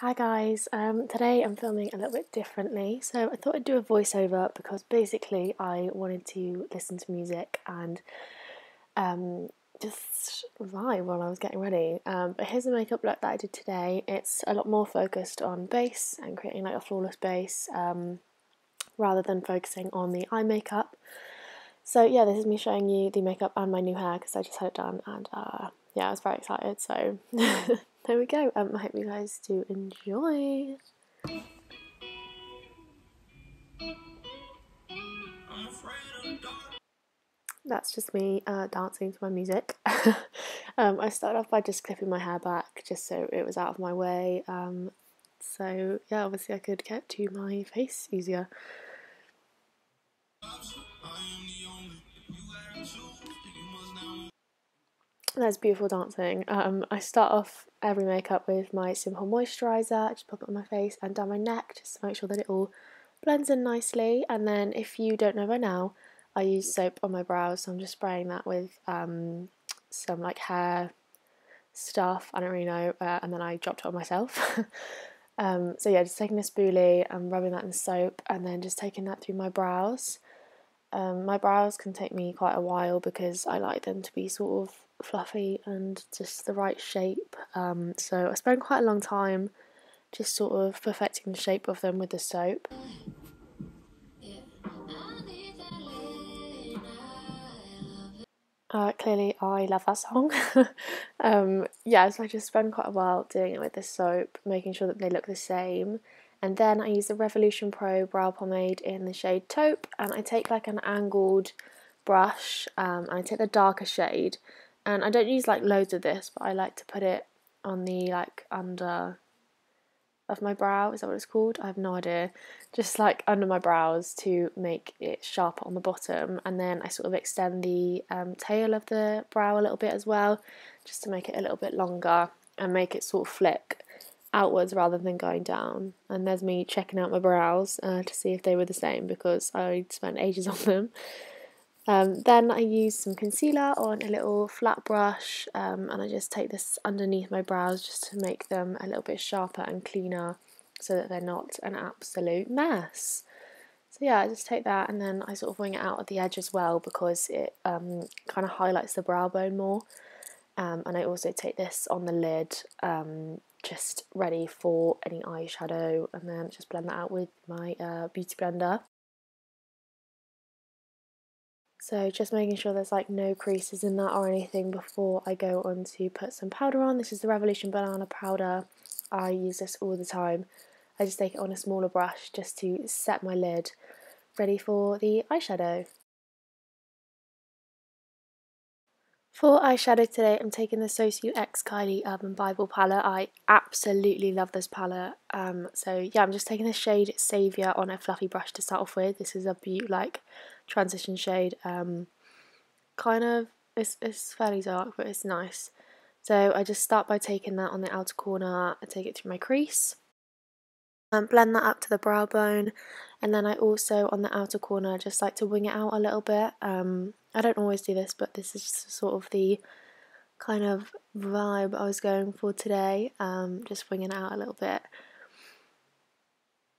Hi guys, um, today I'm filming a little bit differently. So I thought I'd do a voiceover because basically I wanted to listen to music and um, just vibe while I was getting ready. Um, but here's the makeup look that I did today. It's a lot more focused on base and creating like a flawless base um, rather than focusing on the eye makeup. So yeah, this is me showing you the makeup and my new hair because I just had it done and uh, yeah, I was very excited. So there we go. Um, I hope you guys do enjoy. That's just me uh, dancing to my music. um, I started off by just clipping my hair back just so it was out of my way. Um, so yeah, obviously I could get to my face easier. That's beautiful dancing. Um, I start off every makeup with my simple moisturiser, just pop it on my face and down my neck just to make sure that it all blends in nicely. And then if you don't know by now, I use soap on my brows, so I'm just spraying that with um, some like hair stuff, I don't really know, uh, and then I dropped it on myself. um, so yeah, just taking a spoolie and rubbing that in soap and then just taking that through my brows. Um, my brows can take me quite a while because I like them to be sort of fluffy and just the right shape. Um, so I spent quite a long time just sort of perfecting the shape of them with the soap. Uh, clearly, I love that song. um, yeah, so I just spend quite a while doing it with the soap, making sure that they look the same. And then I use the Revolution Pro Brow Pomade in the shade Taupe, and I take like an angled brush, um, and I take the darker shade, and I don't use like loads of this, but I like to put it on the like under of my brow. Is that what it's called? I have no idea. Just like under my brows to make it sharper on the bottom, and then I sort of extend the um, tail of the brow a little bit as well, just to make it a little bit longer and make it sort of flick outwards rather than going down. And there's me checking out my brows uh, to see if they were the same because I spent ages on them. Um, then I use some concealer on a little flat brush um, and I just take this underneath my brows just to make them a little bit sharper and cleaner so that they're not an absolute mess. So yeah, I just take that and then I sort of wing it out at the edge as well because it um, kind of highlights the brow bone more. Um, and I also take this on the lid um, just ready for any eyeshadow and then just blend that out with my uh, beauty blender. So just making sure there's like no creases in that or anything before I go on to put some powder on. This is the Revolution Banana Powder. I use this all the time. I just take it on a smaller brush just to set my lid ready for the eyeshadow. For eyeshadow today, I'm taking the Sosu X Kylie Urban Bible palette. I absolutely love this palette. Um, so yeah, I'm just taking the shade Saviour on a fluffy brush to start off with. This is a beaut like transition shade. Um, kind of, it's, it's fairly dark, but it's nice. So I just start by taking that on the outer corner, I take it through my crease. Um, blend that up to the brow bone and then I also on the outer corner just like to wing it out a little bit um, I don't always do this but this is sort of the kind of vibe I was going for today um, just winging it out a little bit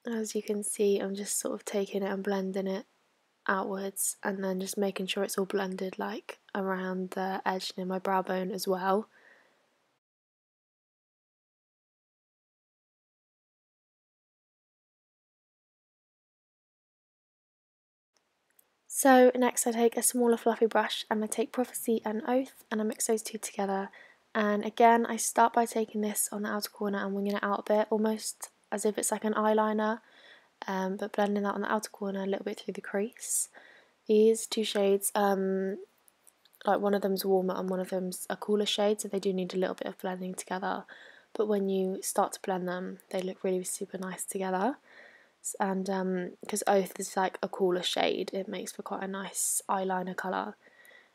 as you can see I'm just sort of taking it and blending it outwards and then just making sure it's all blended like around the edge near my brow bone as well. So next I take a smaller fluffy brush and I take Prophecy and Oath and I mix those two together. And again I start by taking this on the outer corner and winging it out a bit almost as if it's like an eyeliner um, but blending that on the outer corner a little bit through the crease. These two shades, um, like one of them's warmer and one of them's a cooler shade so they do need a little bit of blending together. But when you start to blend them they look really super nice together. And because um, Oath is like a cooler shade it makes for quite a nice eyeliner colour.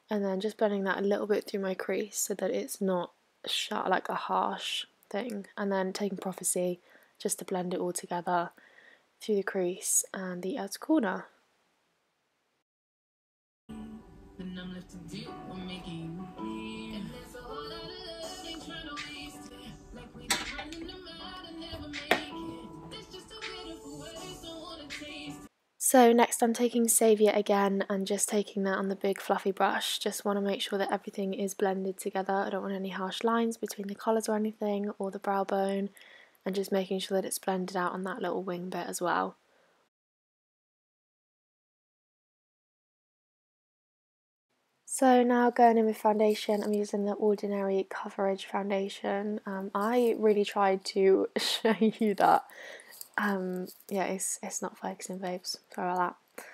And then just blending that a little bit through my crease so that it's not sharp, like a harsh thing. And then taking Prophecy just to blend it all together through the crease and the outer corner. So next I'm taking Saviour again and just taking that on the big fluffy brush. Just want to make sure that everything is blended together. I don't want any harsh lines between the collars or anything or the brow bone and just making sure that it's blended out on that little wing bit as well. So now going in with foundation, I'm using the Ordinary Coverage Foundation. Um, I really tried to show you that. Um, yeah, it's it's not focusing, babes. Sorry about that.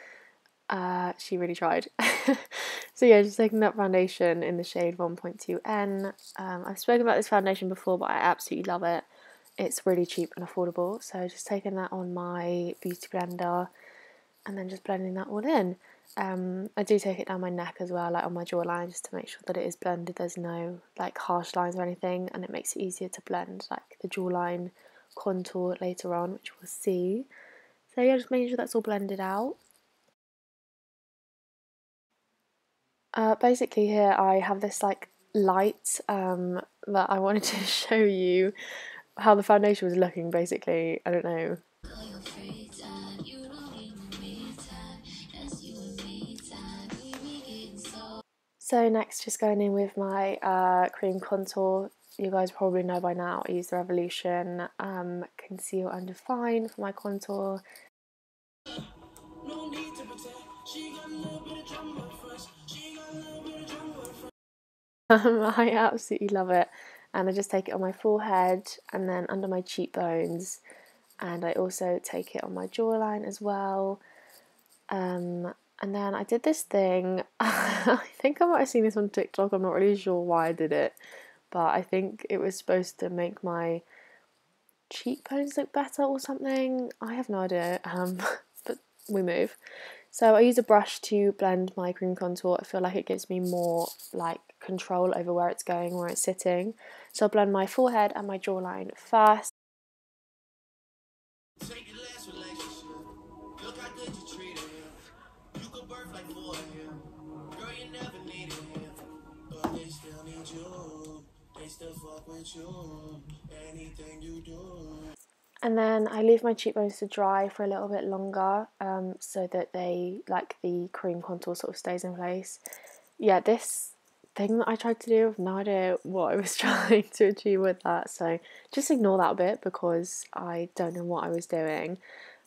Uh, she really tried. so yeah, just taking that foundation in the shade 1.2N. Um, I've spoken about this foundation before, but I absolutely love it. It's really cheap and affordable. So just taking that on my beauty blender and then just blending that all in. Um, I do take it down my neck as well, like on my jawline, just to make sure that it is blended. There's no like harsh lines or anything, and it makes it easier to blend like the jawline contour later on, which we'll see. So yeah, just making sure that's all blended out. Uh, basically here I have this like light um, that I wanted to show you how the foundation was looking basically. I don't know So next just going in with my uh, cream contour. You guys probably know by now I use the Revolution um, Conceal and Define for my contour. Um, I absolutely love it and I just take it on my forehead and then under my cheekbones and I also take it on my jawline as well um, and then I did this thing. I think I might have seen this on TikTok. I'm not really sure why I did it, but I think it was supposed to make my cheekbones look better or something. I have no idea. Um, but we move. So I use a brush to blend my cream contour. I feel like it gives me more like control over where it's going, where it's sitting. So I'll blend my forehead and my jawline first. And then I leave my cheekbones to dry for a little bit longer um, so that they, like the cream contour sort of stays in place. Yeah, this thing that I tried to do, I've no idea what I was trying to achieve with that. So just ignore that bit because I don't know what I was doing.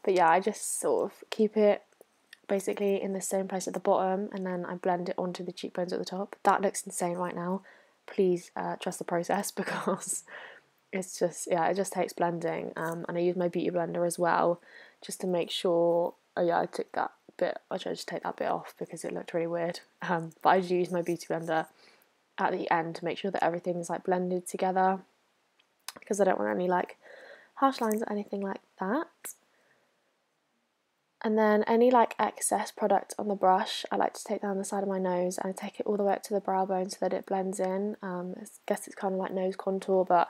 But yeah, I just sort of keep it basically in the same place at the bottom and then I blend it onto the cheekbones at the top. That looks insane right now. Please uh, trust the process because it's just, yeah, it just takes blending. Um, and I use my beauty blender as well just to make sure, oh yeah, I took that bit, I tried to take that bit off because it looked really weird. Um, but I use my beauty blender at the end to make sure that everything's like blended together because I don't want any like harsh lines or anything like that. And then any like excess product on the brush, I like to take down the side of my nose and I take it all the way up to the brow bone so that it blends in. Um, I guess it's kind of like nose contour, but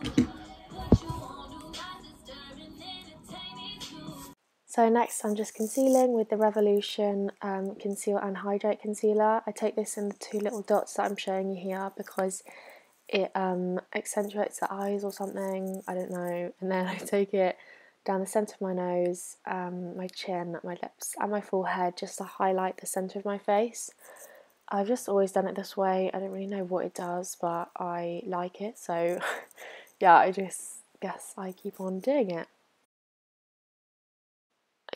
So next I'm just concealing with the Revolution um, Conceal and Hydrate Concealer. I take this in the two little dots that I'm showing you here because it um, accentuates the eyes or something, I don't know. And then I take it down the centre of my nose, um, my chin, my lips and my forehead just to highlight the centre of my face. I've just always done it this way. I don't really know what it does, but I like it. So yeah, I just guess I keep on doing it.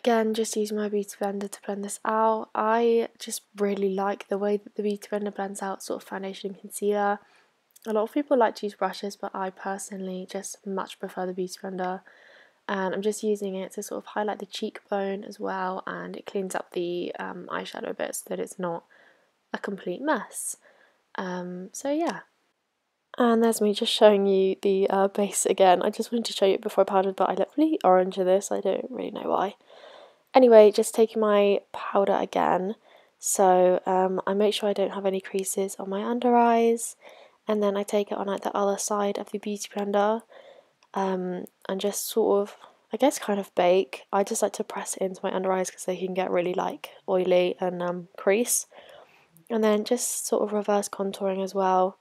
Again, just using my Beauty Blender to blend this out. I just really like the way that the Beauty Blender blends out sort of foundation and concealer. A lot of people like to use brushes, but I personally just much prefer the Beauty Blender. And I'm just using it to sort of highlight the cheekbone as well, and it cleans up the um, eyeshadow a bit so that it's not a complete mess. Um, so yeah. And there's me just showing you the uh, base again. I just wanted to show you it before I powdered, but I look really orange in this. I don't really know why. Anyway, just taking my powder again. So um, I make sure I don't have any creases on my under eyes. And then I take it on like the other side of the beauty blender um, and just sort of, I guess, kind of bake. I just like to press it into my under eyes because they can get really like oily and um, crease. And then just sort of reverse contouring as well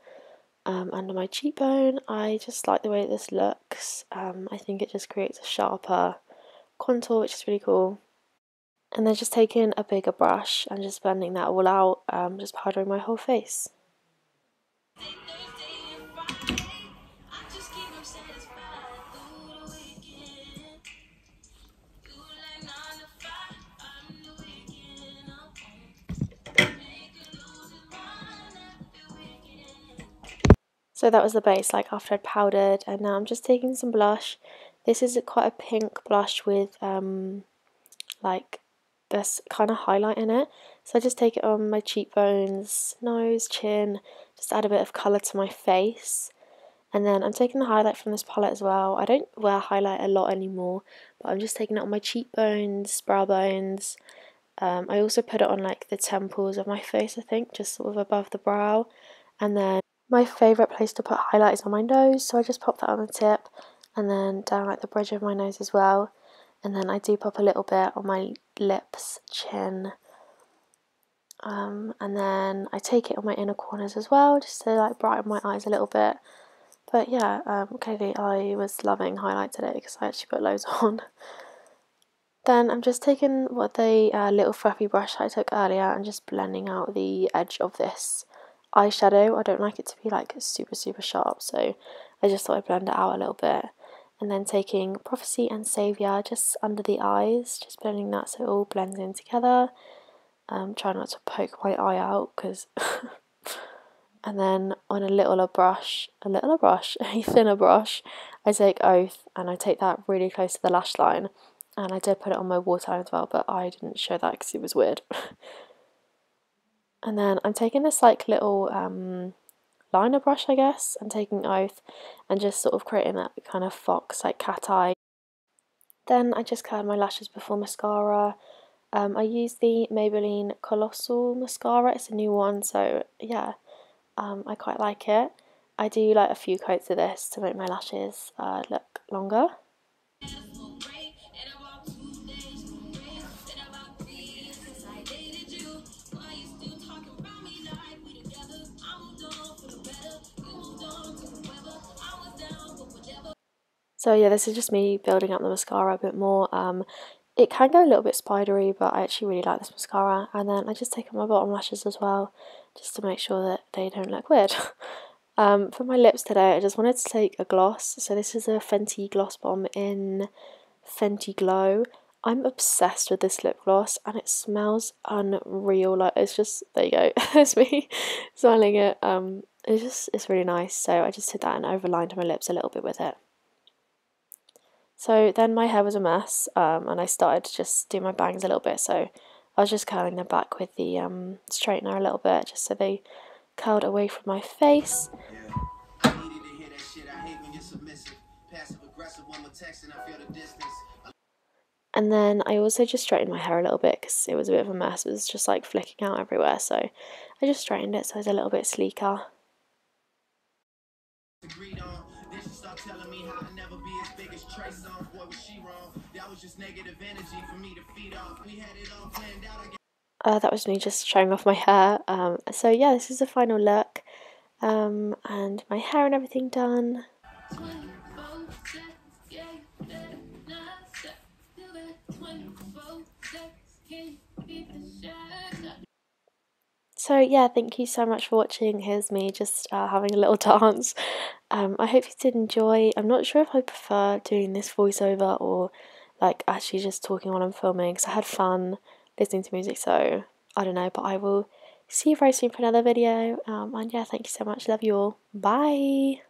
um, under my cheekbone. I just like the way this looks. Um, I think it just creates a sharper contour, which is really cool. And then just taking a bigger brush and just blending that all out, um, just powdering my whole face. So that was the base like after I'd powdered and now I'm just taking some blush. This is quite a pink blush with um, like this kind of highlight in it. So I just take it on my cheekbones, nose, chin, just add a bit of colour to my face. And then I'm taking the highlight from this palette as well. I don't wear highlight a lot anymore, but I'm just taking it on my cheekbones, brow bones. Um, I also put it on like the temples of my face, I think, just sort of above the brow. And then my favourite place to put highlight is on my nose, so I just pop that on the tip and then down like the bridge of my nose as well. And then I do pop a little bit on my lips, chin, um, and then I take it on my inner corners as well, just to like brighten my eyes a little bit. But yeah, um, clearly I was loving highlight today because I actually put loads on. Then I'm just taking what the uh, little fluffy brush I took earlier and just blending out the edge of this eyeshadow. I don't like it to be like super, super sharp, so I just thought I'd blend it out a little bit. And then taking Prophecy and Saviour just under the eyes, just blending that so it all blends in together. Um, try not to poke my eye out because. and then on a littler brush, a littler brush, a thinner brush, I take Oath and I take that really close to the lash line. And I did put it on my waterline as well, but I didn't show that because it was weird. And then I'm taking this like little um, liner brush, I guess, and taking Oath and just sort of creating that kind of fox, like cat eye. Then I just curled my lashes before mascara. Um, I use the Maybelline Colossal Mascara, it's a new one, so yeah, um, I quite like it. I do like a few coats of this to make my lashes uh, look longer. So yeah, this is just me building up the mascara a bit more. Um, it can go a little bit spidery, but I actually really like this mascara. And then I just take on my bottom lashes as well, just to make sure that they don't look weird. um, for my lips today, I just wanted to take a gloss. So this is a Fenty Gloss Bomb in Fenty Glow. I'm obsessed with this lip gloss and it smells unreal. Like it's just there you go. There's me smelling it. Um, it's just it's really nice. So I just did that and overlined my lips a little bit with it. So then my hair was a mess, um, and I started to just do my bangs a little bit. So I was just curling them back with the um, straightener a little bit, just so they curled away from my face. And then I also just straightened my hair a little bit because it was a bit of a mess. It was just like flicking out everywhere. So I just straightened it so it's a little bit sleeker. Trey song, boy, was she wrong? That was just negative energy for me to feed off. We had it all planned out. Uh, that was me just showing off my hair. Um, so yeah, this is the final look. Um, and my hair and everything done. So yeah, thank you so much for watching. Here's me just uh, having a little dance. Um, I hope you did enjoy. I'm not sure if I prefer doing this voiceover or like actually just talking while I'm filming because I had fun listening to music. So I don't know, but I will see you very soon for another video. Um, and yeah, thank you so much. Love you all. Bye.